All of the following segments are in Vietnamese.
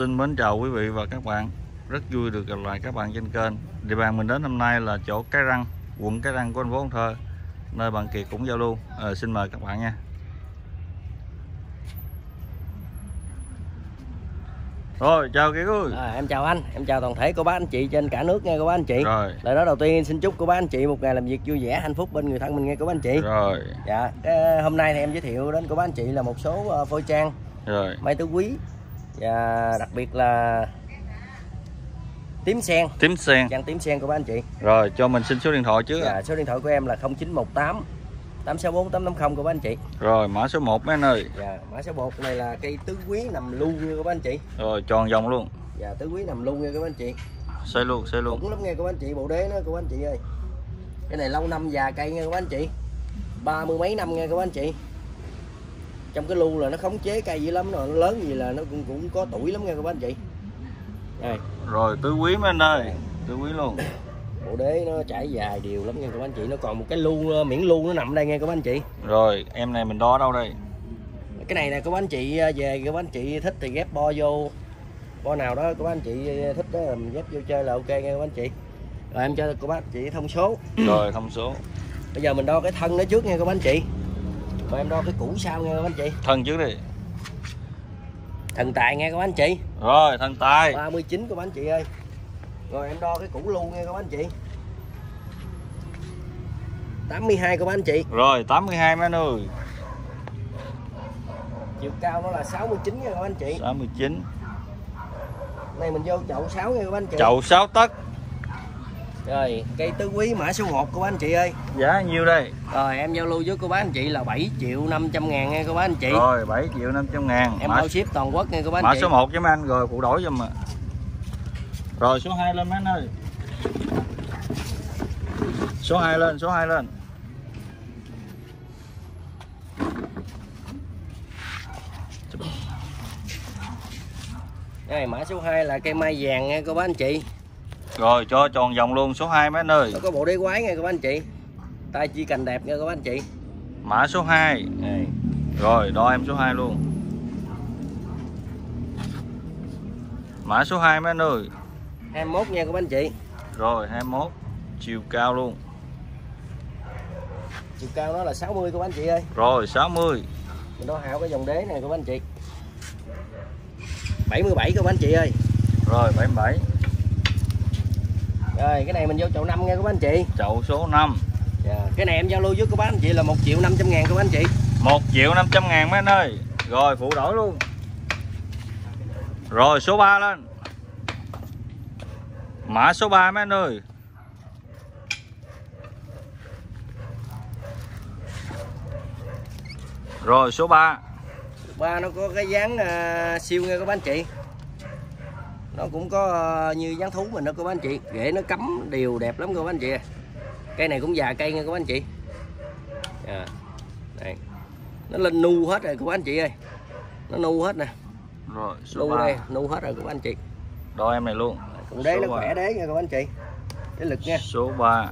Xin mến chào quý vị và các bạn. Rất vui được gặp lại các bạn trên kênh. Địa bàn mình đến hôm nay là chỗ Cái Răng Quận Cái Răng của thành phố Cần Thơ. Nơi bạn Kiệt cũng giao lưu. À, Xin mời các bạn nha. Rồi chào Kiệt ơi. À, em chào anh, em chào toàn thể cô bác anh chị trên cả nước nghe cô bác anh chị. Rồi. Lời nói đầu tiên xin chúc cô bác anh chị một ngày làm việc vui vẻ, hạnh phúc bên người thân mình nghe cô bác anh chị. Rồi. Dạ, hôm nay thì em giới thiệu đến cô bác anh chị là một số uh, phôi trang, Rồi. May tứ quý và đặc biệt là tím sen, Tím sen. Trang tím sen của bác anh chị. Rồi cho mình xin số điện thoại trước Dạ, số điện thoại của em là 0918 864 850 của bác anh chị. Rồi mã số 1 mấy anh ơi? Dạ, mã số 1 này là cây tứ quý nằm lu nha cô bác anh chị. Rồi tròn vòng luôn. Dạ, tứ quý nằm lu nha cô bác anh chị. Xây luôn xây luôn. Cũng lắm nghe cô anh chị bộ đế nó cô anh chị ơi. Cái này lâu năm già cây nghe cô anh chị. Ba mươi mấy năm nghe cô anh chị trong cái lu là nó khống chế cây dữ lắm rồi nó lớn gì là nó cũng cũng có tuổi lắm nghe cô anh chị. Đây. Rồi tứ quý mấy anh ơi? Tứ quý luôn. Bộ đế nó trải dài đều lắm nghe cô anh chị. Nó còn một cái lu miễn lu nó nằm đây nghe cô anh chị. Rồi em này mình đo đâu đây? Cái này nè cô anh chị à, về cô anh chị thích thì ghép bo vô. Bo nào đó cô anh chị thích đó mình ghép vô chơi là ok nghe cô anh chị. Rồi em cho cô bác chị thông số. Rồi thông số. Bây giờ mình đo cái thân nó trước nha các anh chị rồi em đo cái củ sau nha các anh chị? Thân trước đi. Thần tài nghe các anh chị? Rồi thân tay 39 của anh chị ơi. Rồi em đo cái củ lu nha các anh chị? 82 của anh chị. Rồi 82 mấy anh ơi chiều cao nó là 69 nha các anh chị? 69 này mình vô chậu 6 nha các anh chị? Chậu 6 tấc rồi cây tứ quý mã số 1 của anh chị ơi. Giá nhiêu đây. Rồi em giao lưu với cô bác anh chị là 7 triệu 500 ngàn nha cô bác anh chị. Rồi 7 triệu 500 ngàn. Em Mã, bao ship toàn quốc nha cô bác mã anh chị. số 1 cho mấy anh rồi phụ đổi giùm mà Rồi số 2 lên mấy anh ơi. Số 2 lên số 2 lên. Đây mã số 2 là cây mai vàng nha cô bác anh chị Rồi cho tròn vòng luôn số 2 mấy anh ơi. Nó có bộ đế quái nha các anh chị. Tay chi cành đẹp nha các anh chị. Mã số 2 Đây. Rồi đo em số 2 luôn. Mã số 2 mấy anh ơi. 21 nha các anh chị. Rồi 21 Chiều cao luôn. Chiều cao nó là 60 các anh chị ơi. Rồi 60 mình đo hạo cái dòng đế này các anh chị. 77 các anh chị ơi. Rồi 77 rồi cái này mình vô chậu 5 nha các anh chị. Chậu số 5 Dạ. cái này em giao lưu với các bác anh chị là 1 triệu 500 ngàn các anh chị. 1 triệu 500 ngàn mấy anh ơi. Rồi phụ đổi luôn. Rồi số 3 lên. Mã số 3 mấy anh ơi. Rồi số 3 ba nó có cái dáng à, siêu nha các bác anh chị nó cũng có à, như dáng thú mình đó các bác anh chị. Rễ nó cắm đều đẹp lắm các anh chị cây này cũng già cây nha các bác anh chị. Dạ. đây. Nó lên nu hết rồi các bác anh chị ơi. Nó nu hết nè. Rồi số nu 3 đây nu hết rồi các bác anh chị. Đo em này luôn. Cũng đế Số nó khỏe đế nha các bác anh chị. Cái lực nha. Số 3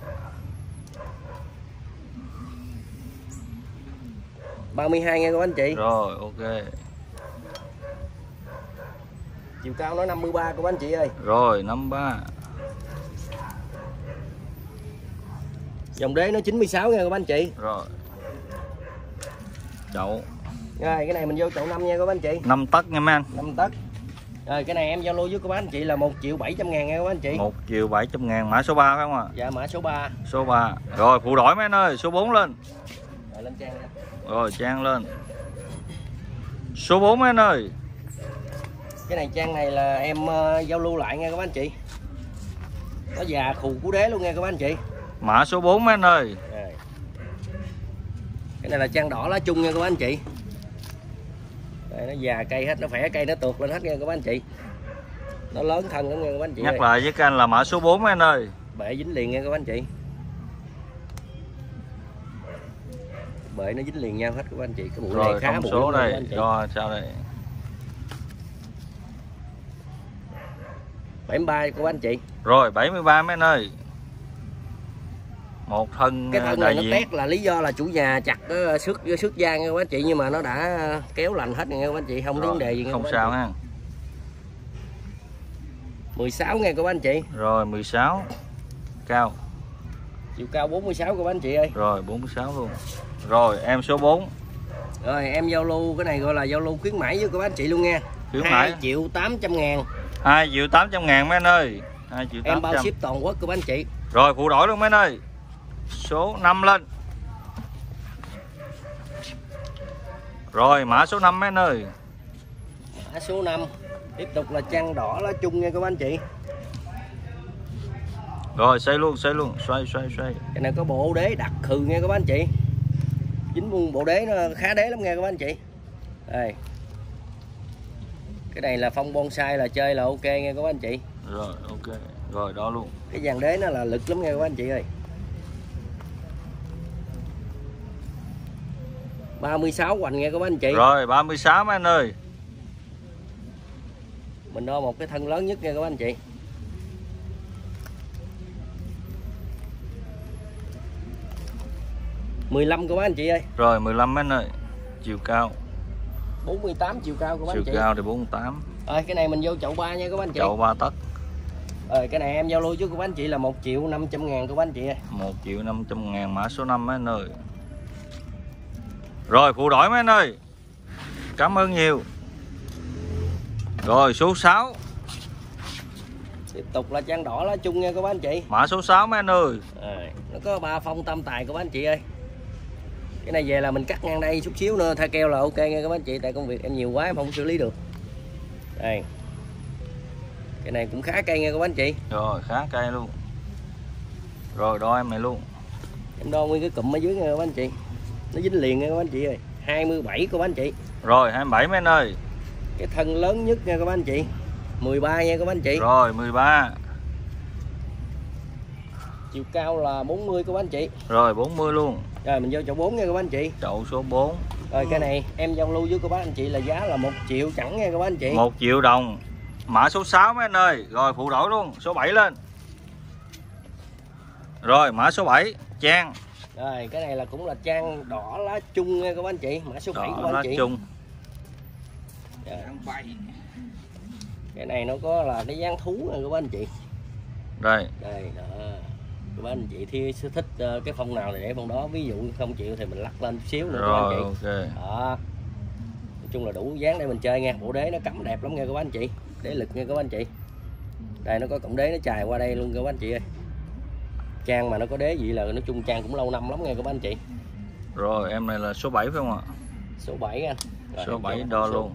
32 nha các bác anh chị. Rồi ok chiều cao nó 53 các bác anh chị ơi. Rồi 53 dòng đế nó 96 nha các bác anh chị. Rồi. Chậu. Rồi cái này mình vô chậu 5 nha các bác anh chị. 5 tấc nha mấy anh. 5 tấc. Rồi cái này em giao lưu với các bác anh chị là 1 triệu 700 ngàn nha các bác anh chị. 1 triệu 700 ngàn Mã số 3 phải không ạ? Dạ mã số 3 Số 3 Rồi phụ đổi mấy anh ơi Số 4 lên. Rồi lên trang nha. Rồi trang lên. Số 4 mấy anh ơi cái này trang này là em ờ, giao lưu lại nha các anh chị. Nó già khù cú đế luôn nha các anh chị. Mã số 4 mấy anh ơi? Rồi. cái này là trang đỏ lá chung nha các anh chị. Đây, nó già cây hết nó khỏe cây nó tuột lên hết nha các anh chị. Nó lớn thân lắm nha các anh chị Nhắc ơi. lại với các anh là mã số 4 mấy anh ơi? Bệ dính liền nha các anh chị. Bệ nó dính liền nhau hết các anh chị. Cái bụi này Rồi khá thông bụi số đây. Đo sao đây 73 của anh chị. Rồi 73 mấy anh ơi. Một thân cái à, thân đại này nó diện tét là lý do là chủ nhà chặt uh, sức sức da nha các anh chị? Nhưng mà nó đã kéo lành hết các anh chị? Không có vấn đề gì không sao ha. 16 nghe bác anh chị. Rồi 16 Cao. Chiều cao 46 của anh chị ơi. Rồi 46 luôn. Rồi em số 4 rồi em giao lưu cái này gọi là giao lưu khuyến mãi với các anh chị luôn nha Khuyến 2 mãi triệu 800 ngàn 2 triệu 800 ngàn mấy anh ơi. 2 triệu em bao 800 ship toàn quốc của anh chị. Rồi phụ đổi luôn mấy anh ơi. Số 5 lên. Rồi mã số 5 mấy anh ơi. Mã số 5 tiếp tục là chăn đỏ lá chung nha các anh chị. Rồi xoay luôn xoay luôn. Xoay xoay xoay. Cái này có bộ đế đặc khừ nha các anh chị. Chính bộ đế nó khá đế lắm nha các anh chị. Đây cái này là phong bonsai là chơi là ok nha các anh chị. Rồi ok. Rồi đó luôn. Cái dàn đế nó là lực lắm nha các anh chị ơi. 36 hoành nha các anh chị. Rồi 36 mấy anh ơi. Mình đo một cái thân lớn nhất nha các anh chị. mười lăm các anh chị ơi. Rồi 15 mấy anh ơi. Chiều cao 48 chiều cao của bác Chiều anh chị. cao thì 48 rồi cái này mình vô chậu ba nha các bác anh chị. Chậu 3 tấc. Rồi cái này em giao lưu trước của bác anh chị là 1 triệu 500 ngàn của bác anh chị ơi. 1 triệu 500 ngàn mã số 5 mấy anh ơi. Rồi phụ đổi mấy anh ơi. Cảm ơn nhiều. Rồi số 6 tiếp tục là trang đỏ lá chung nha các bác anh chị. Mã số 6 mấy anh ơi. Rồi, nó có ba phong tam tài của bác anh chị ơi cái này về là mình cắt ngang đây chút xíu nữa. Thay keo là ok nha các bác anh chị tại công việc em nhiều quá em không xử lý được. Đây. Cái này cũng khá cây nha các bác anh chị. Rồi khá cây luôn. Rồi đo em này luôn. Em đo nguyên cái cụm ở dưới nha các bác anh chị. Nó dính liền nha các bác anh chị ơi. 27 của bác anh chị. Rồi 27 mấy anh ơi? Cái thân lớn nhất nha các bác anh chị 13 nha các bác anh chị. Rồi 13 chiều cao là 40 của bác anh chị. Rồi 40 luôn rồi mình vô chỗ 4 nha các bác anh chị. Chậu số 4 rồi cái này em giao lưu với các bác anh chị là giá là một triệu chẳng nha các bác anh chị. 1 triệu đồng. Mã số 6 mấy anh ơi? Rồi phụ đổi luôn. Số 7 lên. Rồi mã số 7 Trang. Rồi cái này là cũng là trang đỏ lá chung nha các bác anh chị. Mã số 7 của Đỏ bác lá anh chị. chung. Rồi. cái này nó có là cái dáng thú nha các bác anh chị. Đây. Đây đó các anh chị thì sẽ thích ờ, cái phong nào thì để phong đó. Ví dụ không chịu thì mình lắc lên chút xíu nữa các Rồi anh chị. Ok. Đó. Nói chung là đủ dáng để mình chơi nha. Bộ đế nó cắm đẹp lắm nha các anh chị. Đế lực nha các anh chị. Đây nó có cổng đế nó chài qua đây luôn các anh chị ơi. Trang mà nó có đế gì là nói chung trang cũng lâu năm lắm nha các anh chị. Rồi em này là số 7 phải không ạ? Số 7 anh. Rồi, Số em 7 cho đo số. luôn.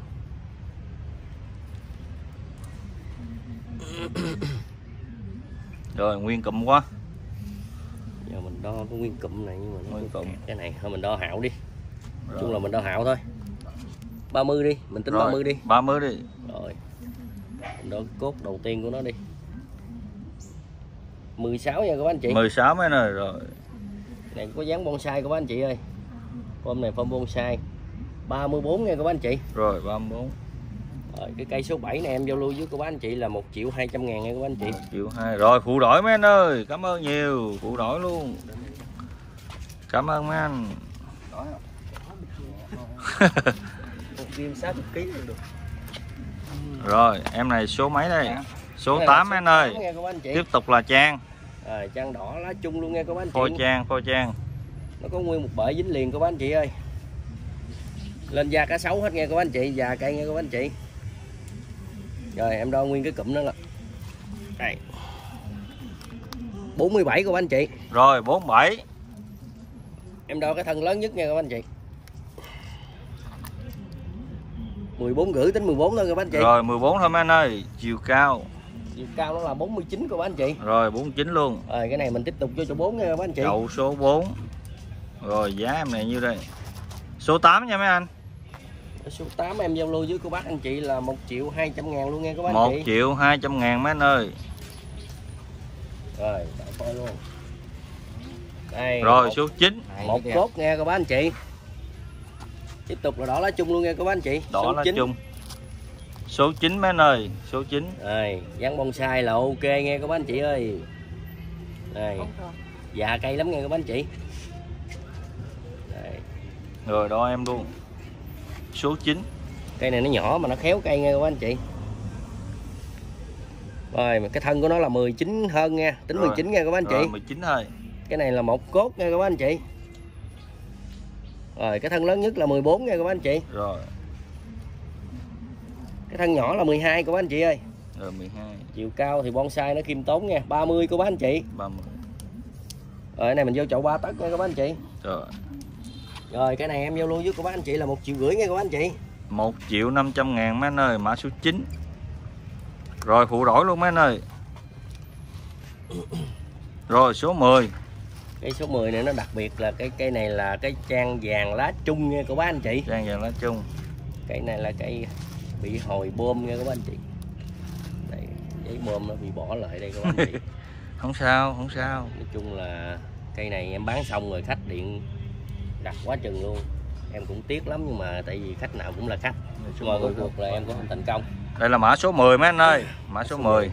Rồi nguyên cụm quá giờ mình đo cái nguyên cụm này nhưng mà nó Nguyên cụm. cái này thôi mình đo hạo đi. Nói chung Rồi. là mình đo hạo thôi. 30 đi mình tính 30 đi. 30 đi. Rồi. Mình đo cốt đầu tiên của nó đi. 16 nha các anh chị. 16 mấy này rồi. Này có dáng bonsai của bác anh chị ơi. Form này form bonsai. 34 nha các anh chị. Rồi 34 rồi, cái cây số 7 này em giao lưu với các bác anh chị là 1 triệu 200 ngàn nha các bác anh chị. Triệu 2 Rồi phụ đổi mấy anh ơi. Cảm ơn nhiều. Phụ đổi luôn. Cảm ơn mấy anh. Một kim 60 kg được Rồi em này số mấy đây? Số Cái này là 8 mấy anh ơi. Tiếp tục là Trang. Rồi, trang đỏ lá chung luôn nha các bác anh Phôi chị. Trang Phôi Trang. Nó có nguyên một bể dính liền các bác anh chị ơi. Lên da cá sấu hết nha các bác anh chị. Già cây nha các bác anh chị rồi em đo nguyên cái cụm đó là đây. 47 của anh chị. Rồi 47 em đo cái thân lớn nhất nha các anh chị. 14 rưỡi tính 14 thôi các anh chị. Rồi 14 thôi mấy anh ơi. Chiều cao. Chiều cao nó là 49 của anh chị. Rồi 49 luôn. Rồi cái này mình tiếp tục cho chỗ 4 nha các anh chị. Chậu số 4 Rồi giá em này nhiêu đây. Số 8 nha mấy anh số 8 em giao lưu với cô bác anh chị là 1 triệu 200 ngàn luôn nha các bác anh 1 chị. triệu 200 ngàn mấy anh ơi. Rồi coi luôn. Đây Rồi một, số 9 một cốt nha các bác anh chị. Tiếp tục là đỏ lá chung luôn nha các bác anh chị. Đỏ số lá 9. chung. Số 9 mấy anh ơi Số 9 rồi dán bonsai là ok nghe các bác anh chị ơi. Đây. Già cây lắm nghe các bác anh chị. Đây. Rồi đó em luôn Số 9 cây này nó nhỏ mà nó khéo cây nghe bác anh chị. Rồi mà cái thân của nó là 19 hơn nha tính Rồi. 19 nha các anh chị. Rồi 19 thôi. cái này là một cốt nha các anh chị. Rồi cái thân lớn nhất là 14 nha các bác anh chị. Rồi, cái thân nhỏ là 12 các bác anh chị ơi. Rồi 12, chiều cao thì bonsai nó khiêm tốn nha 30 các bác anh chị. 30. rồi cái này mình vô chậu ba tấc nha các bác anh chị. Rồi. Rồi cái này em giao lưu với các bác anh chị là một triệu rưỡi nha các bác anh chị 1 triệu 500 ngàn mấy anh ơi, mã số 9. Rồi phụ đổi luôn mấy anh ơi. Rồi số 10. cây số 10 này nó đặc biệt là cái cây này là cái trang vàng lá chung nha các bác anh chị Trang vàng lá chung. cây này là cây bị hồi bơm nha các bác anh chị đây giấy bơm nó bị bỏ lại đây các bác anh chị Không sao, không sao. nói chung là cây này em bán xong rồi khách điện đặt quá chừng luôn em cũng tiếc lắm nhưng mà tại vì khách nào cũng là khách Số ngoài 10 cuộc là em cũng không thành công Đây là mã số 10 mấy anh ơi. Mã số 10.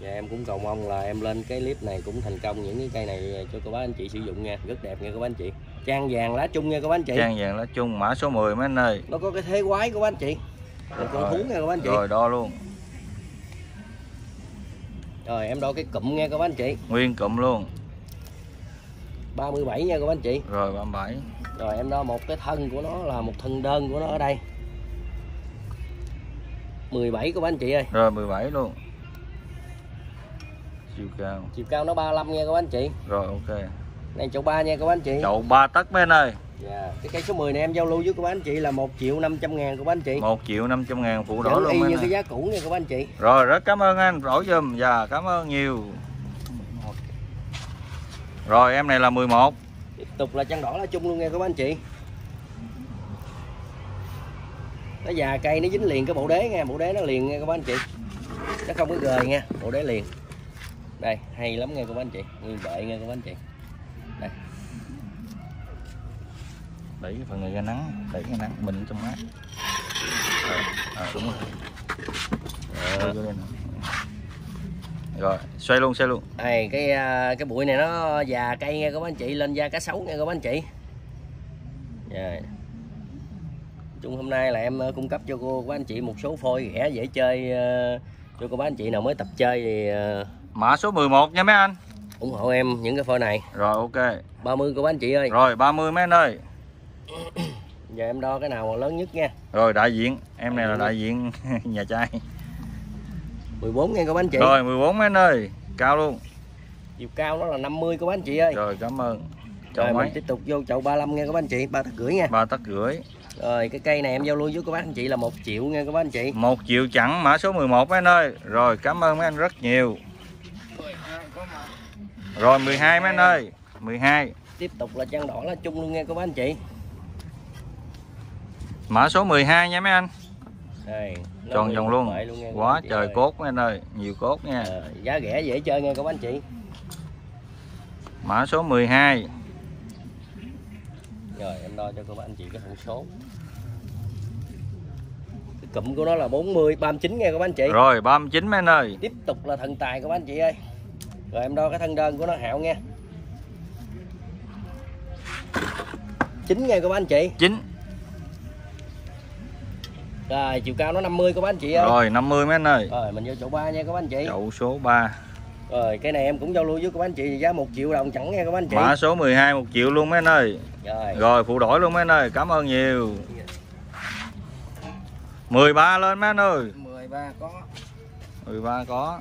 và em cũng cầu mong là em lên cái clip này cũng thành công những cái cây này cho các bác anh chị sử dụng nha rất đẹp nha các bác anh chị trang vàng lá chung nha các bác anh chị Trang vàng lá chung mã số 10 mấy anh ơi. nó có cái thế quái của các bác anh chị một con Rồi. thú nha các bác anh chị Rồi đo luôn. rồi em đo cái cụm nha các bác anh chị Nguyên cụm luôn. 37 nha các anh chị Rồi 37. rồi em đo một cái thân của nó là một thân đơn của nó ở đây 17 các anh chị ơi Rồi 17 luôn. Chiều cao. chiều cao nó 35 nha các anh chị Rồi ok. này chậu ba nha các anh chị Chậu 3 tấc mấy anh ơi. Dạ, cái cây số 10 này em giao lưu với các anh chị là 1 triệu 500 ngàn các bác anh chị 1 triệu 500 ngàn phụ đổi luôn y mấy như anh cái giá cũ nha các anh chị Rồi rất cảm ơn anh đổi giùm. Dạ cảm ơn nhiều. Rồi em này là 11. tiếp tục là trăng đỏ lá chung luôn nha các anh chị nó già cây nó dính liền cái bộ đế nha bộ đế nó liền nha các anh chị nó không có gời nha bộ đế liền đây hay lắm nha các anh chị nguyên bệ nha các anh chị đây Đẩy cái phần này ra nắng, đẩy cái nắng mình trong mát. Rồi, à, đúng rồi. Nè. Rồi, xoay luôn, xoay luôn. đây cái à, cái bụi này nó già cây nha các bác anh chị lên da cá sấu nha các bác anh chị Rồi. chung hôm nay là em ờ, cung cấp cho cô các anh chị một số phôi rẻ dễ chơi ờ, cho cô bác anh chị nào mới tập chơi thì ờ, Mã số 11 nha mấy anh. ủng hộ em những cái phôi này Rồi ok. 30 cô bác anh chị ơi Rồi 30 mấy anh ơi. giờ em đo cái nào lớn nhất nha Rồi đại diện, em này là đại diện nhà trai. 14 nha cô bác anh chị Rồi 14 mấy anh ơi. Cao luôn. chiều cao nó là 50 cô bác anh chị ơi Rồi cảm ơn. rồi Chậu mình mấy? tiếp tục vô chậu 35 nha các bác anh chị ba tấc rưỡi nha Ba tấc rưỡi. rồi cái cây này em giao lưu với các bác anh chị là một triệu nha các bác anh chị một triệu chẳng mã số 11 mấy anh ơi. Rồi cảm ơn mấy anh rất nhiều. Rồi 12 mấy anh ơi. 12. tiếp tục là trang đỏ lá chung luôn nha các bác anh chị Mã số 12 nha mấy anh. đây Tròn một luôn. nha bác Quá trời ơi. cốt mấy anh ơi. Nhiều cốt nha. Ờ, giá rẻ dễ chơi nha các anh chị Mã số 12. rồi em đo cho các bác anh chị cái thông số cái cụm của nó là 40 39 nha các bác anh chị Rồi 39 mấy anh ơi. tiếp tục là thần tài các bác anh chị ơi rồi em đo cái thân đơn của nó hạo nha chín nha các bác anh chị 9. Rồi chiều cao nó 50 các bác anh chị ơi Rồi 50 mấy anh ơi. rồi mình vô chỗ 3 nha các bác anh chị Chậu số 3. rồi cái này em cũng giao lưu với các bác anh chị giá 1 triệu đồng chẳng nha các bác anh chị Mã số 12 1 triệu luôn mấy anh ơi. rồi Rồi phụ đổi luôn mấy anh ơi. Cảm ơn nhiều. 13 lên mấy anh ơi. 13 có 13 có.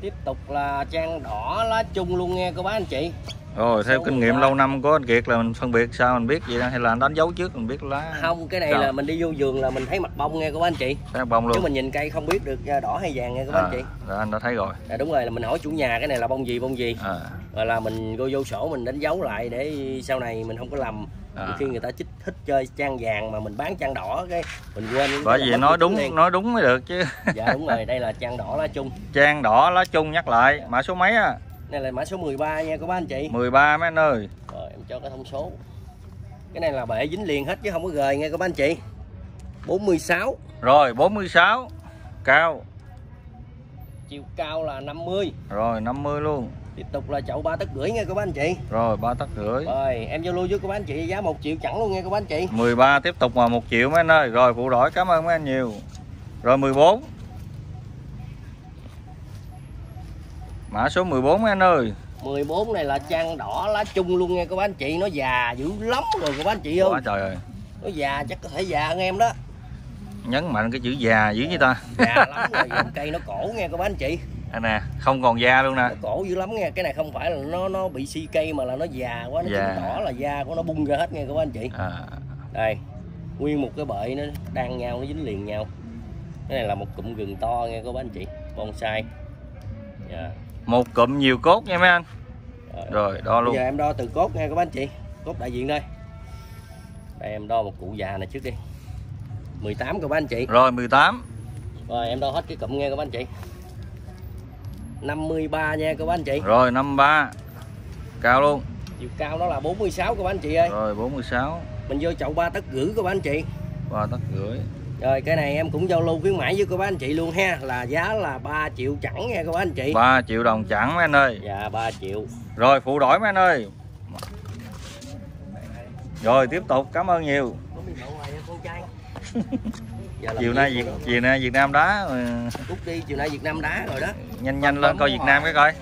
tiếp tục là trang đỏ lá chung luôn nha các bác anh chị Rồi theo kinh nghiệm 13. lâu năm của anh Kiệt là mình phân biệt sao mình biết vậy đó hay là anh đánh dấu trước mình biết lá không cái này Sao? là mình đi vô vườn là mình thấy mặt bông nha các anh chị sáng bông chứ luôn. mình nhìn cây không biết được à, đỏ hay vàng nha các À, anh chị rồi anh đã thấy rồi. à, đúng rồi là mình hỏi chủ nhà cái này là bông gì bông gì À, rồi là mình vô vô sổ mình đánh dấu lại để sau này mình không có lầm à. Khi người ta thích thích chơi trang vàng mà mình bán trang đỏ cái mình quên Bởi vì nói đúng liền. nói đúng mới được chứ. dạ đúng rồi đây là trang đỏ lá chung Trang đỏ lá chung nhắc lại mã số mấy á? Đây là mã số 13 nha các bác anh chị 13 mấy anh ơi. rồi em cho cái thông số cái này là bệ dính liền hết chứ không có gời nha các bác anh chị 46 Rồi 46 cao. chiều cao là 50 Rồi 50 luôn. tiếp tục là chậu ba tấc rưỡi nha các bác anh chị Rồi ba tấc rưỡi. rồi em giao lưu với các bác anh chị giá 1 triệu chẳng luôn nha các bác anh chị 13 tiếp tục mà 1 triệu mấy anh ơi. Rồi phụ đổi cảm ơn mấy anh nhiều. Rồi 14. Mã số 14 mấy anh ơi. 14 này là trang đỏ lá chung luôn nha các bác anh chị nó già dữ lắm rồi các bác anh chị ơi Quá trời ơi. Nó già chắc có thể già hơn em đó. Nhấn mạnh cái chữ già dữ như ta. Già lắm rồi cây nó cổ nha các bác anh chị. Đây nè không còn da luôn nè. Nó cổ dữ lắm nha cái này không phải là nó nó bị si cây mà là nó già quá nó chứng tỏ là da của nó bung ra hết nha các anh chị. À, đây nguyên một cái bệ nó đan nhau nó dính liền nhau. Cái này là một cụm gừng to nha các anh chị. Bonsai. Dạ Một cụm nhiều cốt nha mấy anh. Rồi. Rồi đo bây luôn. giờ em đo từ cốt nha các anh chị. Cốt đại diện đây. Đây em đo một cụ già này trước đi. 18 các anh chị. Rồi 18 rồi em đo hết cái cụm nghe các anh chị. 53 nha các anh chị. Rồi 53 Cao luôn. Chiều cao nó là 46 các anh chị ơi. Rồi 46 mình vô chậu ba tấc rưỡi các anh chị. Và tắt rưỡi rồi cái này em cũng giao lưu khuyến mãi với các bác anh chị luôn ha. Là giá là 3 triệu chẳng nha các bác anh chị. 3 triệu đồng chẳng mấy anh ơi. Dạ 3 triệu. Rồi phụ đổi mấy anh ơi. Rồi tiếp tục. Cảm ơn nhiều. Chiều nay Việt, chiều nay Việt Nam đá. Cút đi chiều nay Việt Nam đá rồi đó. Nhanh nhanh lên coi Việt Nam cái coi.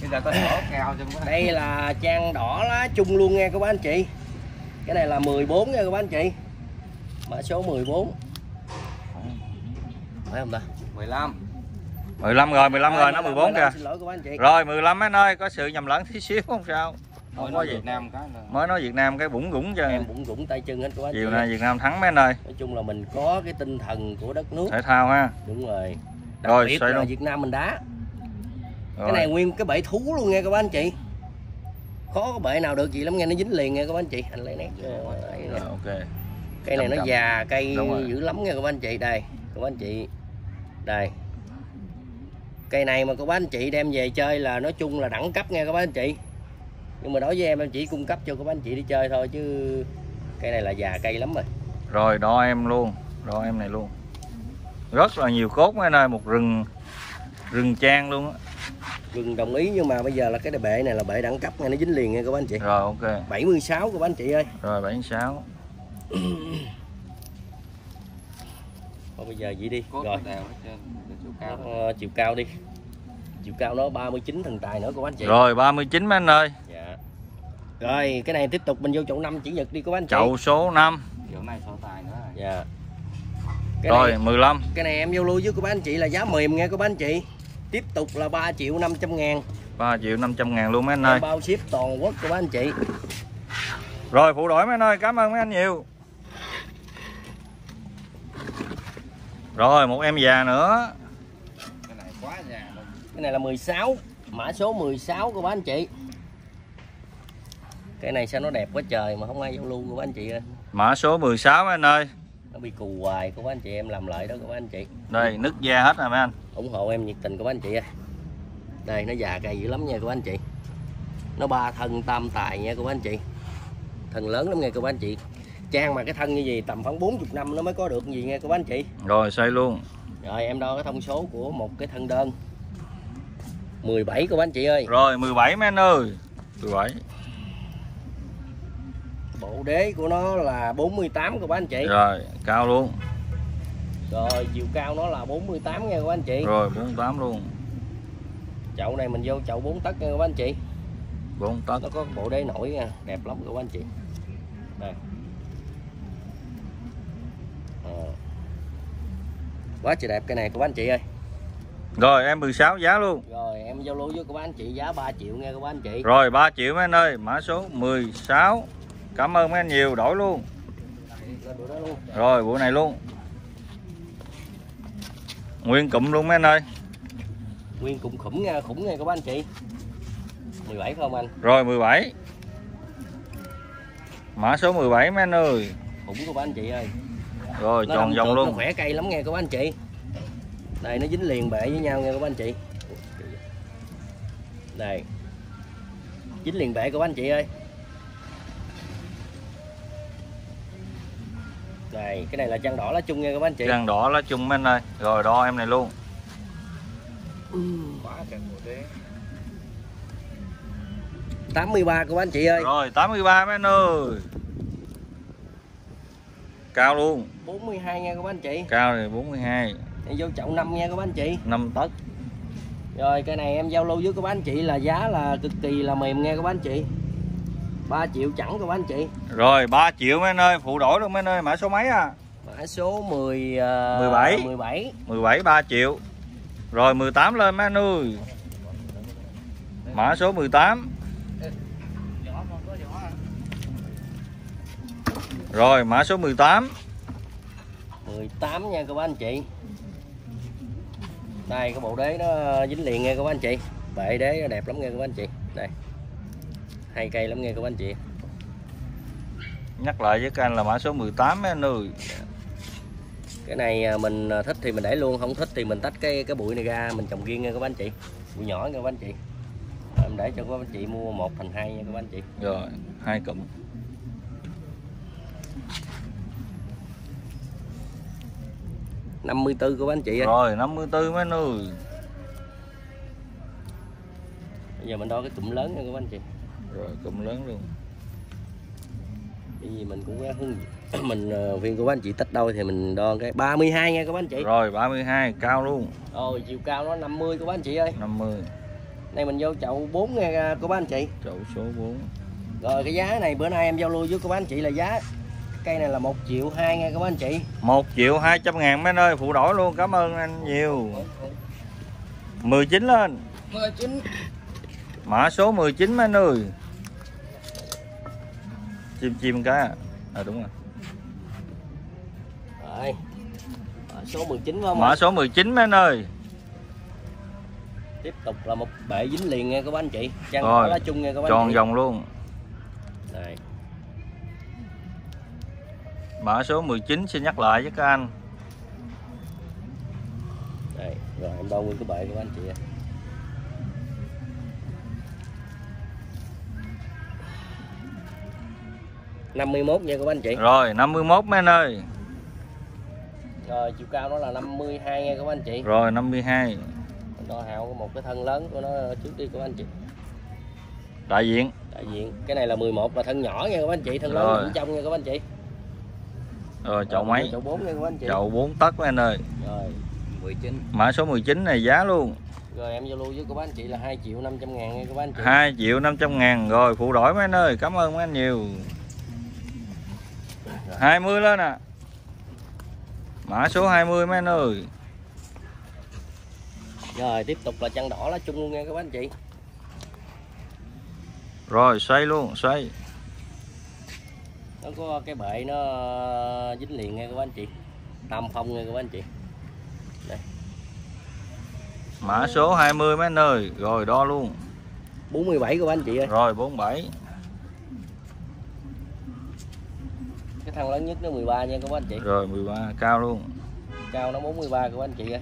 Bây giờ có sổ cao cho quá. đây là trang đỏ lá chung luôn nha các bác anh chị. Cái này là 14 nha các bác anh chị. Mã số 14 phải không ta? 15. 15 rồi 15 rồi nó 14 kìa. Rồi 15 mấy anh ơi Có sự nhầm lẫn tí xíu không sao. Mới nói Việt Nam cái là Mới nói Việt Nam cái bủng gũng cho em cũng cũng tay chân hết anh Chiều nay Việt Nam thắng mấy anh ơi? Nói chung là mình có cái tinh thần của đất nước. Thể thao ha. Đúng rồi. Đặc Rồi, biệt xoay là luôn. Việt Nam mình đá. Rồi. cái này nguyên cái bể thú luôn nha các bác anh chị. Khó có bể nào được gì lắm nghe nó dính liền nha các bác anh chị. Anh lấy nét. Rồi, ok. Cây này nó già cây dữ lắm nha các bác anh chị. Đây các bác anh chị đây. Cây này mà các bác anh chị đem về chơi là nói chung là đẳng cấp nha các bác anh chị. Nhưng mà đối với em em chỉ cung cấp cho các bác anh chị đi chơi thôi chứ cây này là già cây lắm rồi. Rồi đo em luôn Đo em này luôn. Rất là nhiều cốt mấy anh ơi Một rừng rừng trang luôn á. Gừng đồng ý nhưng mà bây giờ là cái bệ này là bệ đẳng cấp nha nó dính liền nha các bác anh chị. Rồi ok. 76 các bác anh chị ơi. Rồi 76 thôi bây giờ vậy đi. Cốt rồi. nó đều hết trơn, để chiều cao. Ờ, chiều cao đi. Chiều cao nó 39 thần tài nữa bác anh chị. Rồi 39 mấy anh ơi. Dạ. Rồi cái này tiếp tục mình vô chậu năm chữ nhật đi bác anh chị. Chậu số 5 Kiểu này so tài nữa. Rồi. dạ. Cái Rồi này, 15 cái này em giao lưu với các bác anh chị là giá mềm nghe các bác anh chị. Tiếp tục là 3 triệu 500 ngàn. 3 triệu 500 ngàn luôn mấy anh ơi. Em bao ship toàn quốc các bác anh chị. Rồi phụ đổi mấy anh ơi. Cảm ơn mấy anh nhiều Rồi một em già nữa. Cái này quá già luôn. cái này là 16 mã số 16 của bác anh chị. Cái này sao nó đẹp quá trời mà không ai giao lưu của bác anh chị ơi. Mã số 16 mấy anh ơi. Nó bị cù hoài của bác anh chị em làm lại đó của bác anh chị. Đây nứt da hết rồi mấy anh. ủng hộ em nhiệt tình của bác anh chị ơi. Đây nó già cây dữ lắm nha của anh chị. Nó ba thân tam tài nha của bác anh chị. Thân lớn lắm nha của bác anh chị trang mà cái thân như gì tầm khoảng 40 năm nó mới có được gì của bác anh chị. Rồi xoay luôn. Rồi em đo cái thông số của một cái thân đơn. 17 của bác anh chị ơi. Rồi 17 mấy anh ơi. 17 bộ đế của nó là 48 của bác anh chị. Rồi cao luôn. Rồi chiều cao nó là 48 nha các anh chị. Rồi 48 luôn. Chậu này mình vô chậu 4 tấc nha các anh chị. 4 tấc. Nó có bộ đế nổi nha đẹp lắm các anh chị. Đây Ờ. quá trời đẹp cây này của anh chị ơi. Rồi em 16 giá luôn. Rồi em giao lưu với các anh chị giá 3 triệu nha các anh chị. Rồi 3 triệu mấy anh ơi Mã số 16 Cảm ơn mấy anh nhiều đổi luôn. Rồi bữa này luôn. Nguyên cụm luôn mấy anh ơi. Nguyên cùng khủng nha khủng nha các anh chị. 17 phải không anh? Rồi 17 Mã số 17 mấy anh ơi. Khủng của anh chị ơi Rồi nó tròn vòng trượt, nó luôn khỏe cây lắm nghe các anh chị. Đây nó dính liền bệ với nhau nha các anh chị. Đây. Dính liền bệ của anh chị ơi. Đây cái này là chăn đỏ lá chung nha các anh chị. Răng đỏ lá chung mấy anh ơi. Rồi đo em này luôn. Quá trời bộ đế. 83 của anh chị ơi. Rồi 83 mấy anh ơi Cao luôn 42 nha các anh chị Cao thì 42 Đây vô chậu 5 nha các anh chị 5 tấc rồi cái này em giao lưu với các anh chị là giá là cực kỳ là mềm nghe các anh chị 3 triệu chẳng các anh chị Rồi 3 triệu mấy anh ơi, phụ đổi luôn mấy anh ơi, mã số mấy à? mã số 10 uh, 17. 17 17 3 triệu. Rồi 18 lên mấy anh ơi. Mã số 18. Rồi mã số 18. 18 nha các bác anh chị đây cái bộ đế nó dính liền nghe các bác anh chị bệ đế nó đẹp lắm nghe các bác anh chị đây hai cây lắm nghe các bác anh chị Nhắc lại với các anh là mã số 18 mấy anh ơi. cái này à, mình thích thì mình để luôn không thích thì mình tách cái cái bụi này ra mình trồng riêng nha các bác anh chị bụi nhỏ nha các bác anh chị em để cho các bác anh chị mua một thành hai nha các bác anh chị Rồi, hai cụm. Năm mươi tư các bác anh chị ơi. Rồi 54 mấy ơi. bây giờ mình đo cái cụm lớn nha các anh chị Rồi cụm lớn luôn. bởi vì mình cũng có hướng mình ờ, viên của anh chị tách đôi thì mình đo cái 32 nha các anh chị Rồi 32 cao luôn. rồi chiều cao nó 50 các bác anh chị ơi 50. này mình vô chậu 4 nha các bác anh chị Chậu số 4. rồi cái giá này bữa nay em giao lưu với bác anh chị là giá cây này là 1 triệu 2 nha các anh chị 1 triệu 200 ngàn mấy anh ơi, phụ đổi luôn. Cảm ơn anh nhiều. 19 lên. 19 Mã số 19 mấy anh ơi. Chim chim cái à. Đúng rồi. rồi Rồi, số 19 phải không Mã số 19 mấy anh ơi. tiếp tục là một bệ dính liền nha các anh chị chăn Rồi, đỏ lá Mã số 19 xin nhắc lại với các anh. Đây, rồi em đo nguyên cái bệ của anh chị năm mươi mốt nha các anh chị Rồi 51 mấy anh ơi. rồi chiều cao nó là 52 nha các anh chị Rồi 52. Mình đo hạo một cái thân lớn của nó trước đi các anh chị Đại diện. đại diện cái này là 11 và thân nhỏ nha các anh chị thân lớn Rồi. là bên trong nha các anh chị Rồi chậu Rồi, mấy? chậu 4 nha các anh chị. Chậu 4 tấc mấy anh ơi. rồi 19 Mã số 19 này giá luôn. rồi em giao lưu với các anh chị là 2 triệu 500 ngàn nha các anh chị. 2 triệu 500 ngàn. Rồi phụ đổi mấy anh ơi. Cảm ơn mấy anh nhiều. 20 lên à mã số 20 mấy anh ơi. Rồi tiếp tục là chăn đỏ lá chung luôn nha các anh chị. Rồi xoay luôn xoay nó có cái bệ nó dính liền nha các anh chị. Tam phong nha các anh chị. Mã số 20 mấy anh ơi? Rồi đo luôn. 47 của anh chị ơi. Rồi 47 cái thằng lớn nhất nó 13 nha các anh chị. Rồi 13 cao luôn. Cao nó 43 của anh chị ơi.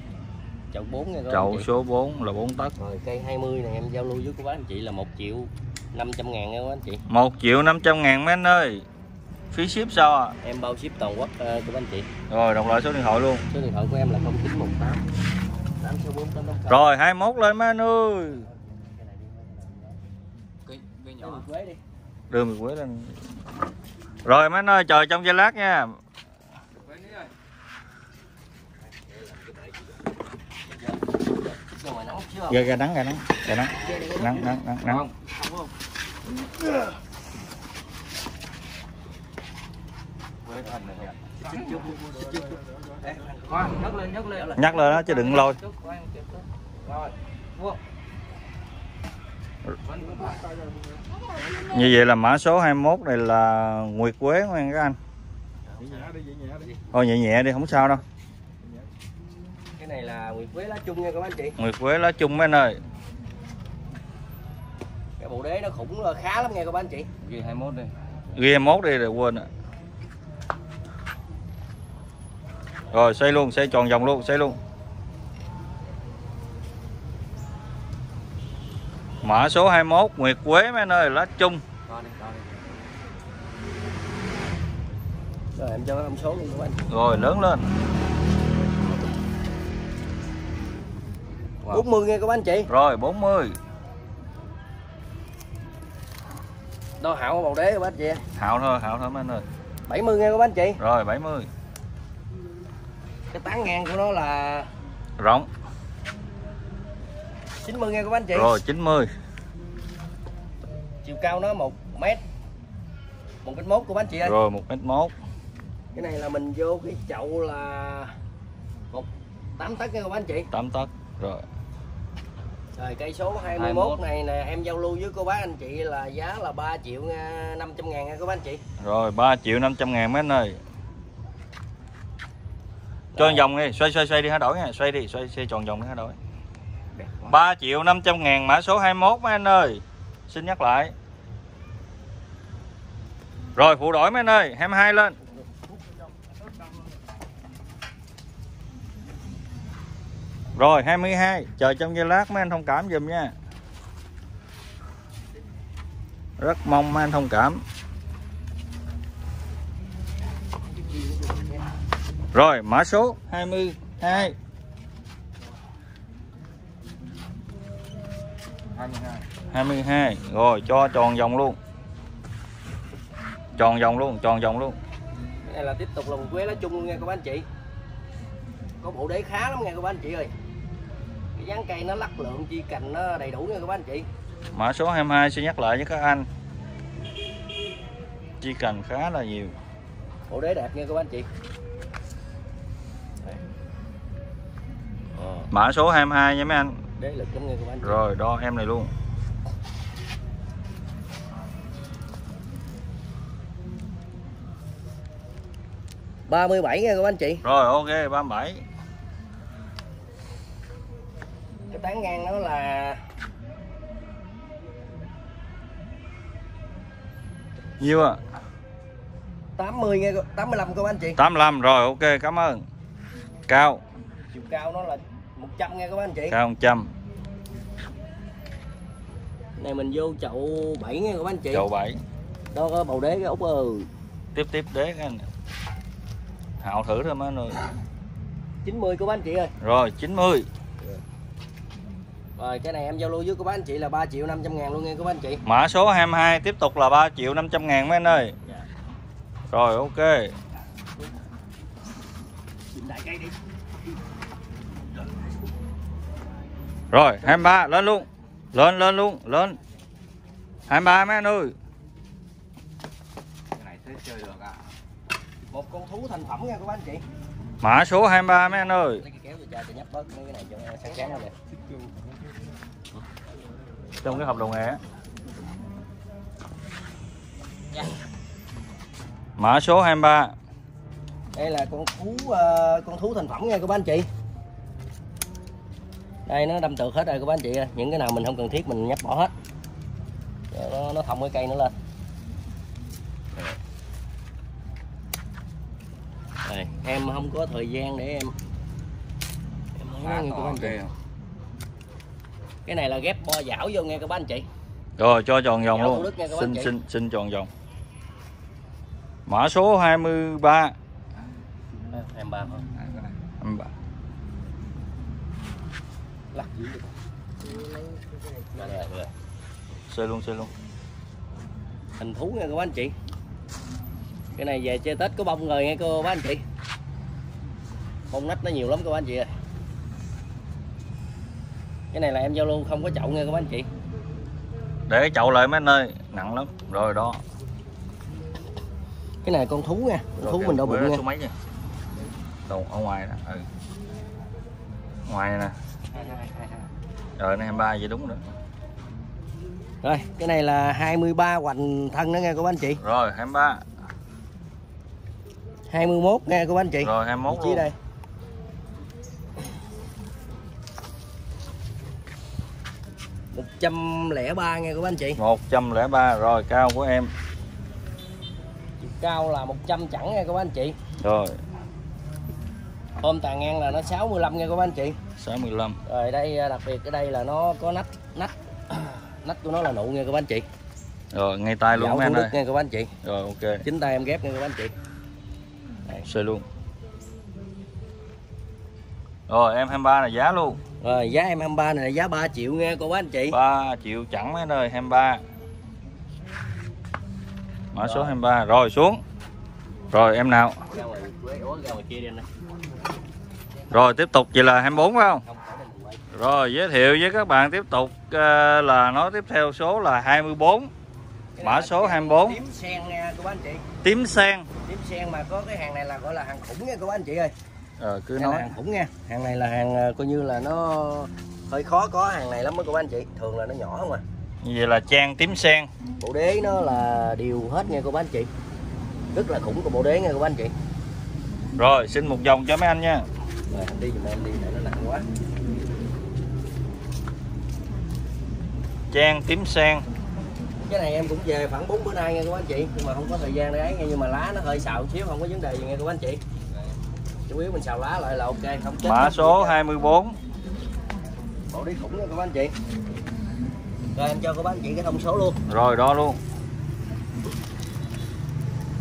Chậu 4 nha các anh chậu chị. số 4 là 4 tấc. Rồi cây 20 này em giao lưu với các anh chị là 1 triệu 500 ngàn nha các anh chị. 1 triệu 500 ngàn mấy anh ơi phí ship sao à em bao ship toàn quốc uh, của anh chị. Rồi đọc lại số điện thoại luôn. Số điện thoại của em là 0918 864 888 rồi 21 lên mấy anh ơi. Cái cái nhỏ. Đưa mì quế lên. Rồi mấy anh ơi chờ trong giây lát nha. Ra ngoài nắng ra nắng ra nắng. Nắng nắng nắng nắng này khoan nhấc lên nhấc lên. Nhắc lên đó chứ đừng lôi. Như vậy là mã số 21 này là Nguyệt Quế nha các anh? Thôi nhẹ nhẹ đi. Không sao đâu. Cái này là nguyệt quế lá chung nha các anh chị. Nguyệt Quế lá chung mấy anh ơi? Cái bộ đế nó khủng là khá lắm nha các anh chị. Ghi 21 đi. Ghi 21 đi rồi quên ạ rồi xoay luôn xoay tròn vòng luôn xoay luôn. Mã số 21 Nguyệt Quế mấy anh ơi lá chung. Rồi em cho ông số luôn các anh rồi lớn lên. Wow. 40 nha các anh chị. Rồi 40 đo hạo bầu đế các anh chị. Hạo thôi hạo thôi mấy anh ơi. 70 nha các anh chị. Rồi 70 cái tán ngang của nó là rộng. 90 nghe bác anh chị. Rồi 90 chiều cao nó 1 mét. 1 mét mốt của anh chị ơi. Rồi 1m1 cái này là mình vô cái chậu là một tám tấc nha các anh chị. 8 tấc Rồi. Rồi cây số 21 này nè em giao lưu với cô bác anh chị là giá là 3 triệu nha, 500 ngàn nha các bác anh chị. Rồi 3 triệu 500 ngàn mấy anh ơi Cho vòng đi Xoay xoay xoay đi hả đổi nha Xoay đi Xoay, xoay tròn vòng đi hả đổi đẹp quá. 3 triệu 500 ngàn mã số 21 mấy anh ơi. Xin nhắc lại. Rồi phụ đổi mấy anh ơi 22 lên. Rồi 22 Chờ trong giây lát mấy anh thông cảm giùm nha. Rất mong mấy anh thông cảm Rồi mã số. 22 22 22 Rồi cho tròn vòng luôn. Tròn vòng luôn Tròn vòng luôn. Cái này là tiếp tục là một quế lá chung luôn nha các anh chị. Có bộ đế khá lắm nha các anh chị ơi. Cái dáng cây nó lắc lượng chi cành nó đầy đủ nha các anh chị. Mã số 22 sẽ nhắc lại với các anh. Chi cành khá là nhiều. Bộ đế đẹp nha các anh chị Mã số 22 nha mấy anh. Rồi đo em này luôn. ba mươi bảy nha các anh chị. Rồi ok 37 cái tán ngang nó là Nhiêu à 80 nha 85 các bác anh chị. 85 rồi ok cảm ơn. Cao. Chiều cao nó là 100 nha các bác anh chị. Cao 100 này mình vô chậu 7 nha các bác anh chị. Chậu 7 đó có bầu đế cái út ơi Tiếp tiếp đế các anh Hạo thử thôi mấy anh ơi 90 của bác anh chị ơi. Rồi 90 rồi cái này em giao lưu với các bác anh chị là 3 triệu 500 ngàn luôn nha các bác anh chị. Mã số 22 tiếp tục là 3 triệu 500 ngàn mấy anh ơi. Dạ. Rồi ok. Đại cây đi Rồi 23 lên luôn. Lên lên luôn lên. 23 mấy anh ơi. Cái này thế chơi được à? Một con thú thành phẩm nha các anh chị. Mã số 23 mấy anh ơi. Trong cái hợp đồng này á Dạ. Mã số 23 đây là con thú ờ, con thú thành phẩm nha các anh chị đây nó đâm tược hết rồi các bác anh chị ơi. những cái nào mình không cần thiết mình nhấp bỏ hết. Rồi nó, nó thông cái cây nữa lên. Đây, em không có thời gian để em em nói à, nghe các bác anh chị. ok cái này là ghép bo dảo vô nghe các bác anh chị. Rồi cho tròn vòng luôn. Đức Xin xin xin tròn vòng. Mã số 23 em ba thôi. 23. Lắc vậy. Xê luôn xê luôn. Hình thú nha các bác anh chị. Cái này về chơi tết có bông rồi nghe cô bác anh chị. Bông nách nó nhiều lắm các bác anh chị ơi. Cái này là em giao lưu không có chậu nha các bác anh chị. Để cái chậu lại mấy anh ơi Nặng lắm. Rồi đó. Cái này con thú nha con thú mình quế bụng nha. Đâu ở ngoài nè ừ. Ngoài nè Rồi này 23 vậy đúng rồi. Rồi cái này là 23 hoành thân đó nghe bác anh chị. Rồi 23 21 nghe bác anh chị. Rồi 21 Vị trí luôn. đây. một trăm lẻ ba nghe bác anh chị. 103 Rồi cao của em. Cao là 100 chẵn nghe các bác anh chị. Rồi. Ôm tàn ngang là nó 65 nghe các bác anh chị 65 rồi đây à, đặc biệt ở đây là nó có nách nách nách của nó là nụ nghe các bác anh chị. Rồi ngay tay luôn Đức ơi. nghe các bác anh chị. Rồi ok. Chính tay em ghép nghe các bác anh chị. Xê luôn. Rồi em 23 là giá luôn. Rồi giá em 23 này là giá 3 triệu nghe cô bác anh chị. 3 triệu chẳng mấy anh ơi 23 Mã số 23 Rồi xuống. Rồi em nào? Ra ngoài ra ngoài kia đi anh Rồi tiếp tục vậy là 24 phải không Rồi giới thiệu với các bạn tiếp tục ờ, là nói tiếp theo số là 24 Cái Mã số cái 24. tím sen nha cô bác anh chị tím sen. tím sen mà có cái hàng này là gọi là hàng khủng nha cô bác anh chị ơi Ờ, cứ là nói. hàng khủng nha hàng này là hàng ờ, coi như là nó hơi khó có hàng này lắm đó cô bác anh chị thường là nó nhỏ không à Vậy là trang tím sen. bộ đế nó là đều hết nha cô bác anh chị rất là khủng của bộ đế nha cô bác anh chị Rồi xin một vòng cho mấy anh nha. Rồi anh đi giùm em đi để nó nặng quá Trang tím sen. cái này em cũng về khoảng 4 bữa nay nha cô bác anh chị nhưng mà không có thời gian để ấy nha nhưng mà lá nó hơi một xíu không có vấn đề gì nha cô bác anh chị chủ yếu mình xào lá lại là ok không chết Mã số gì hết. 24. bộ đế khủng nha cô bác anh chị rồi em cho cô bác anh chị cái thông số luôn Rồi đó luôn.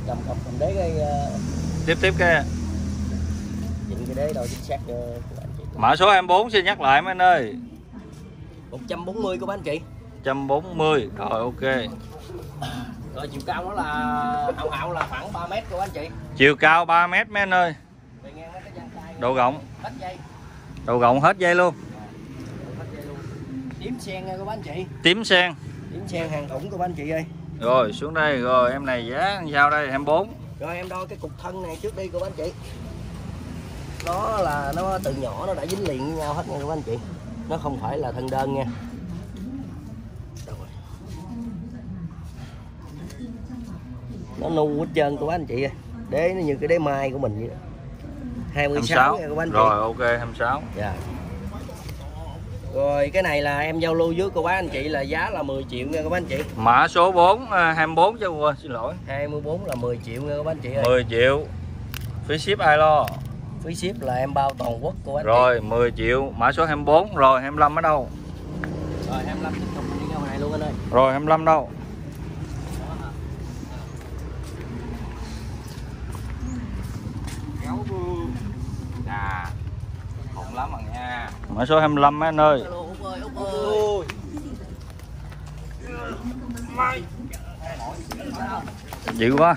cầm cầm cầm đế cái uh, Tiếp tiếp cái đế đâu chính xác cho anh chị mã số 24 xin nhắc lại mấy anh ơi. 140 cô bác anh chị 140. Rồi ok. rồi chiều cao nó là hậu hậu là khoảng 3 mét bác anh chị Chiều cao 3 m mấy anh ơi. Độ rộng. hết dây Độ rộng hết dây luôn. tím sen nha cô bác anh chị Tím sen. tím sen hàng cô bác anh chị ơi Rồi xuống đây rồi em này giá sao đây 24. rồi em đo cái cục thân này trước đi bác anh chị nó là nó từ nhỏ nó đã dính liền với nhau hết nha cô bác anh chị nó không phải là thân đơn nha rồi? nó nu hết trơn bác anh chị ơi đế nó như cái đế mai của mình vậy đó. 26 nha cô bác anh chị Rồi ok 26. Dạ. Rồi cái này là em giao lưu với cô bác anh chị là giá là 10 triệu nha các bác anh chị. Mã số 4 à, 24 cho quên xin lỗi. 24 là 10 triệu nha các bác anh chị ơi. 10 triệu. Phí ship ai lo? Phí ship là em bao toàn quốc cô bác anh Rồi 10 triệu. Mã số 24 rồi 25 ở đâu? Rồi 25 tiếp tục đi ra ngoài luôn anh ơi. Rồi 25 đâu? kéo à khủng lắm bạn nha Mã số 25 mấy anh ơi. Dữ quá.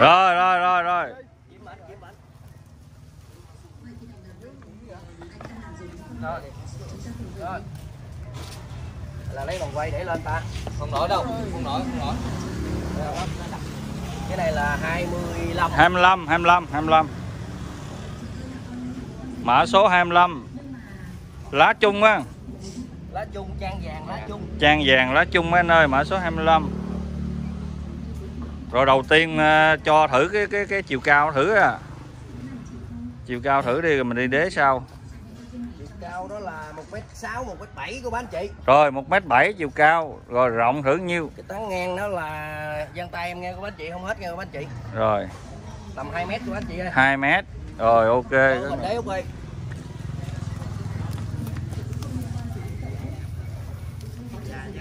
Rồi. Rồi. Rồi. Rồi. Là lấy vòng quay để lên ta. không nổi đâu không nổi không nổi Cái này là 25. 25 25 25. Mã số 25. Lá chung á. Lá chung trang vàng lá chung. Trang vàng lá chung mấy anh ơi, mã số 25. Rồi đầu tiên à, cho thử cái cái cái chiều cao thử à. Chiều cao thử đi rồi mình đi đế sau. chiều cao đó là 1m6, 1m7 của bác anh chị Rồi 1m7 chiều cao, rồi rộng thử nhiêu. cái tán ngang đó là giang tay em nghe của bác anh chị không hết nghe của bác anh chị Rồi tầm 2 mét của anh chị ơi 2m. Rồi ok. Đó, mình út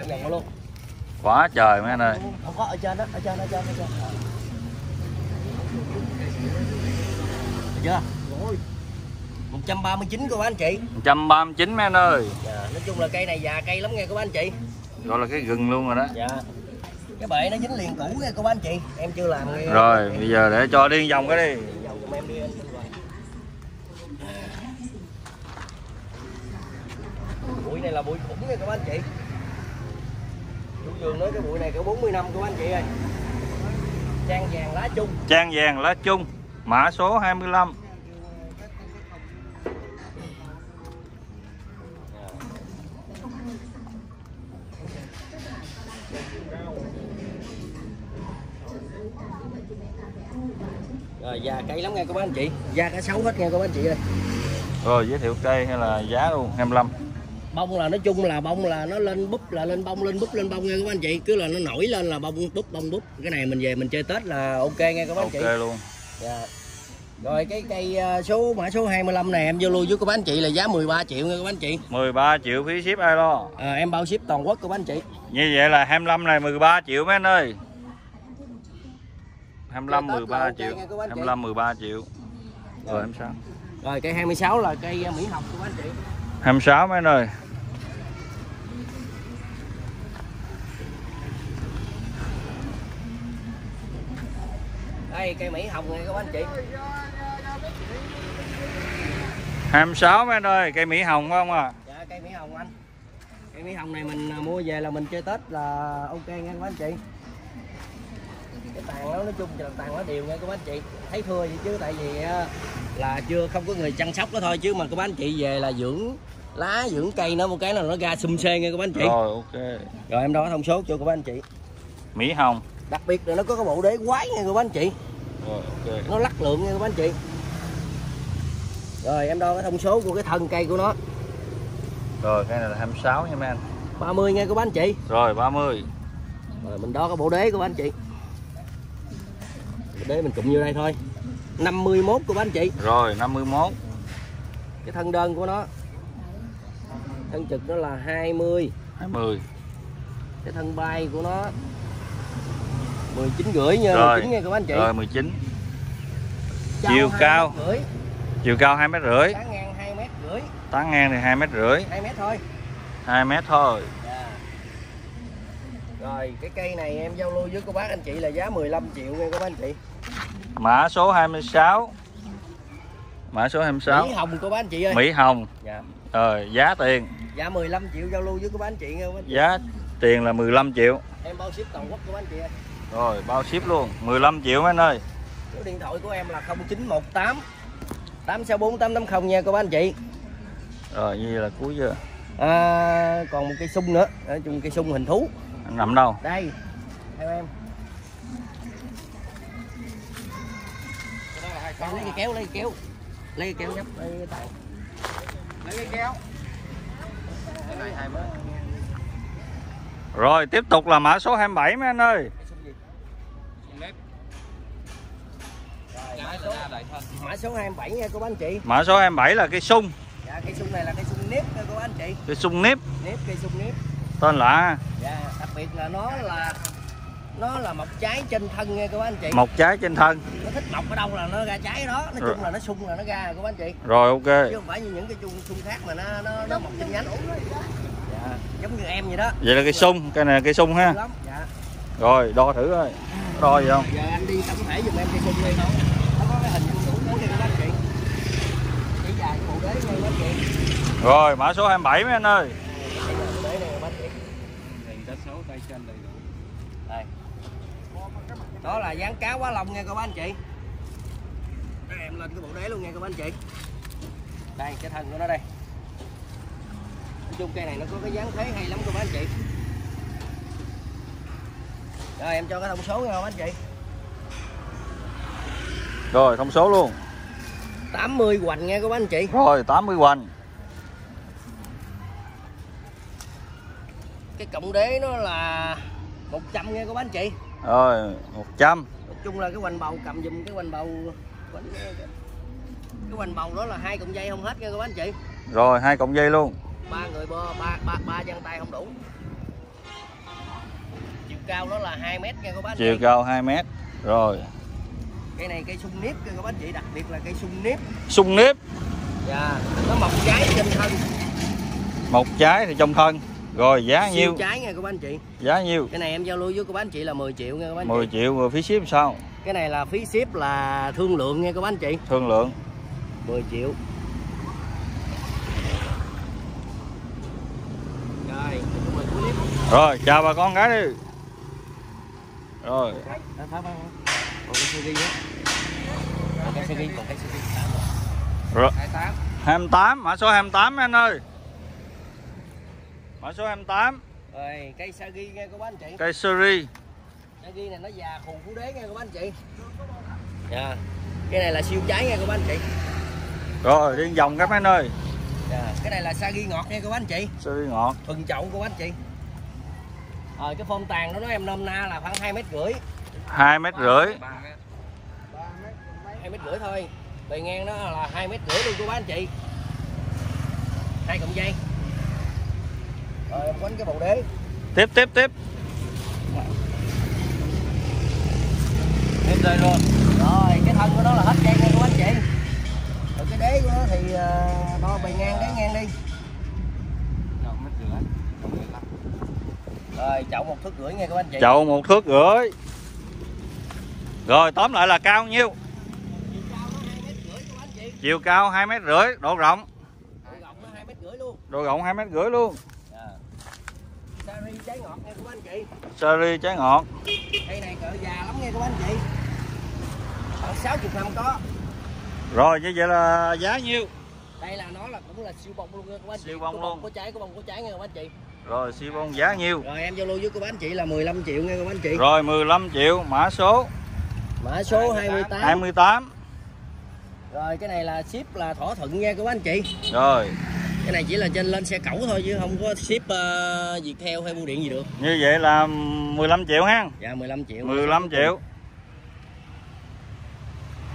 Dạ, vòng luôn. Quá trời mấy anh ơi. không có ở trên đó ở trên ở trên ở trên. Được chưa? Rồi 139 của bác anh chị. 139 mấy anh ơi. dạ, nói chung là cây này già cây lắm nghe của bác anh chị. Gọi là cái gừng luôn rồi đó. dạ. Cái bệ nó dính liền cũ nghe cô bác anh chị. Em chưa làm nghe. Rồi bây giờ để cho đi vòng cái đi. Rồi. bụi này là bụi khủng nha các anh chị vườn nói cái bụi này cỡ 40 năm của anh chị ơi trang vàng lá chung Trang vàng lá chung. Mã số 25. rồi già cây lắm nghe các anh chị da cả xấu hết nghe các anh chị ơi Rồi giới thiệu cây hay là giá luôn 25. Bông là nói chung là bông là nó lên búp là lên bông lên búp lên bông nghe các anh chị cứ là nó nổi lên là bông búp bông búp cái này mình về mình chơi tết là ok nghe các anh Ok chị luôn. Dạ. Rồi cái cây à, số mã số 25 này em vô lưu với các anh chị là giá 13 triệu nha các anh chị. 13 triệu phí ship ai lo. À, em bao ship toàn quốc của anh chị. Như vậy là 25 này 13 triệu mấy anh ơi. 25 Tết là 13 ok triệu. nha cô bác chị. 25 13 triệu. Rồi em sao? Rồi cây 26 là cây à, mỹ học của anh chị. 26 mấy anh ơi. Đây cây mỹ hồng này các anh chị. 26 mấy anh ơi cây mỹ hồng phải không à dạ cây mỹ hồng anh. Cây mỹ hồng này mình à, mua về là mình chơi tết là ok nha các anh chị? Cái tàn nó nói chung là tàn nó đều nha các anh chị. Thấy thưa vậy chứ tại vì á, là chưa không có người chăm sóc đó thôi chứ mà các anh chị về là dưỡng lá dưỡng cây nó một cái là nó ra xum xê nha các anh chị. Rồi ok. Rồi em đo thông số cho các anh chị. Mỹ hồng. Đặc biệt là nó có cái bộ đế quái nha các anh chị rồi ok. Nó lắc lượng nha các anh chị. Rồi em đo cái thông số của cái thân cây của nó. Rồi cây này là 26 nha mấy anh. 30 nha các anh chị. Rồi 30 rồi mình đo cái bộ đế của anh chị. Bộ đế mình cụm vô đây thôi. 51 của anh chị. Rồi 51 cái thân đơn của nó. Thân trực nó là 20 20 cái thân bay của nó 19 rưỡi nha Rồi. 19 nha các anh chị rồi 19 Trâu chiều cao. rưỡi chiều cao 2 mét rưỡi tán ngang 2 mét rưỡi tán ngang thì 2 mét rưỡi 2 mét thôi 2 mét thôi Dạ. Rồi cái cây này em giao lưu với cô bác anh chị là giá 15 triệu nha các anh chị. mã số 26 mã số 26 Mỹ hồng cô bác anh chị ơi. Mỹ Hồng Dạ. rồi giá tiền Giá 15 triệu giao lưu với cô bác anh chị nha các anh chị. giá tiền là 15 triệu Em bao ship toàn quốc cô bác anh chị ơi. Rồi bao ship luôn 15 triệu mấy anh ơi Số điện thoại của em là 0918 864 880 nha cô bác anh chị. rồi như là cuối chưa À, còn một cây sung nữa, nói chung cây sung hình thú. nằm đâu Đây. Theo em. Đây, lấy cây kéo, lấy cây kéo. Lấy cây kéo nhấp, lấy cái lấy cái kéo cái này hai mét rồi tiếp tục là mã số 27 mấy anh ơi Cây sung gì? nếp Rồi, mã số là ra đại thân. Mã số 27 nha cô bác anh chị. Mã số 27 là cây sung. Dạ cây sung này là cây sung nếp nha cô bác anh chị. Cây sung nếp. Nếp cây sung nếp. Tên lạ dạ đặc biệt là nó là nó là mọc trái trên thân nha cô bác anh chị. Một trái trên thân. Nó thích mọc ở đâu là nó ra trái ở đó. Nói Rồi. chung là nó sung là nó ra cô bác anh chị. Rồi ok. Chứ không phải như những cái chung sung khác mà nó nó, nó mọc trên nhánh. Dạ giống như em vậy đó. Vậy là cây sung cây này là cây sung ha. Lắm dạ. Rồi đo thử coi. Đo gì không? Giờ anh đi tổng thể giùm em cây sung đi. không nó có cái hình chung đủ nữa nha cô bác anh chị chỉ dài cái bộ đế nha cô bác anh chị rồi mã số 27 mấy anh ơi. Đó là dán cá quá lông nha các bác anh chị. Đây em lên cái bộ đế luôn nha các bác anh chị. Đây cái thân của nó đây. Nói chung cây này nó có cái dáng thế hay lắm các bác anh chị. Rồi em cho cái thông số nha các anh chị? Rồi thông số luôn. 80 hoành nha các bác anh chị. Rồi 80 hoành cái cộng đế nó là 100 nha các anh chị. Rồi 100 nói chung là cái hoành bầu cầm giùm cái hoành bầu cái hoành bầu đó là hai cọng dây không hết nha các anh chị. Rồi hai cọng dây luôn. Ba người bơ ba ba ba chân tay không đủ. Chiều cao đó là 2 mét nha các bác chiều chị. cao 2 mét. Rồi. Cây này cây sung nếp các bác anh chị đặc biệt là cây sung nếp. Sung nếp. Dạ nó mọc trái trên thân. Một trái thì trong thân rồi giá siêu nhiêu? trái nha các bác anh chị. Giá nhiêu? Cái này em giao lưu với các bác anh chị là 10 triệu nha các bác anh 10 chị. triệu rồi phí ship sao? Cái này là phí ship là thương lượng nha các bác anh chị. Thương lượng. 10 triệu. Rồi rồi chào bà con gái đi. Rồi. Rồi. Hai tám. 28 mã số 28 anh ơi mã số 28 rồi cây sa ghi nha các bác anh chị. Cây seri sa ghi này nó già khùng phú đế nha các bác anh chị. Dạ. Cái này là siêu trái nha các bác anh chị. Rồi đi vòng các anh ơi dạ. cái này là sa ghi ngọt nha các bác anh chị. Seri ngọt. Thuần chậu của bác anh chị. Rồi cái phong tàn đó nó em nôm na là khoảng hai mét rưỡi. Hai mét rưỡi. Hai mét rưỡi thôi. Bề ngang nó là hai mét rưỡi luôn của bác anh chị. Hai cọng dây rồi em quánh cái bầu đế. Tiếp tiếp tiếp. Em đây luôn rồi cái thân của nó là hết dây nha của anh chị. Rồi cái đế của nó thì ờ, đo bề ngang đế ngang đi. Rồi chậu một thước rưỡi nha các anh chị. Chậu một thước rưỡi. Rồi tóm lại là cao nhiêu? Chiều cao nó hai mét rưỡi độ rộng. Độ rộng hai mét rưỡi luôn. Độ rộng hai mét rưỡi luôn. Sari trái ngọt. Nha các anh chị seri trái ngọt cây này cỡ già lắm nha các anh chị. Khoảng 60 năm có. Rồi như vậy là giá nhiêu? Đây là nó là cũng là siêu bông luôn nha các anh chị. Siêu bông luôn. có trái có bông có trái nha các anh chị. Rồi xi bông giá nhiêu? Rồi em giao lưu với các anh chị là 15 triệu nha các anh chị. Rồi 15 triệu mã số? Mã số 28 28 rồi cái này là ship là thỏa thuận nha các anh chị. Rồi cái này chỉ là trên lên xe cẩu thôi chứ không có ship uh, Viettel hay bưu điện gì được. Như vậy là 15 triệu ha. Dạ 15 triệu. 15 triệu.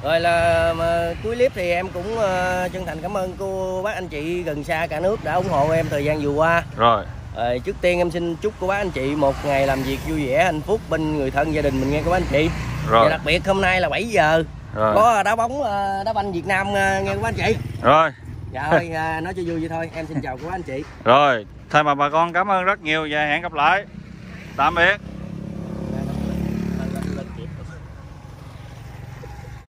Rồi là mà cuối clip thì em cũng ờ, chân thành cảm ơn cô bác anh chị gần xa cả nước đã ủng hộ em thời gian vừa qua. Rồi. Ờ, trước tiên em xin chúc cô bác anh chị một ngày làm việc vui vẻ hạnh phúc bên người thân gia đình mình nghe cô bác anh chị. Và rồi đặc biệt hôm nay là 7 giờ. Rồi. Có đá bóng ờ, đá banh Việt Nam nghe cô bác anh chị. Rồi dạ thôi à, nói cho vui vậy thôi. Em xin chào cô bác anh chị. Rồi thay mặt bà con cảm ơn rất nhiều. Và hẹn gặp lại. Tạm biệt.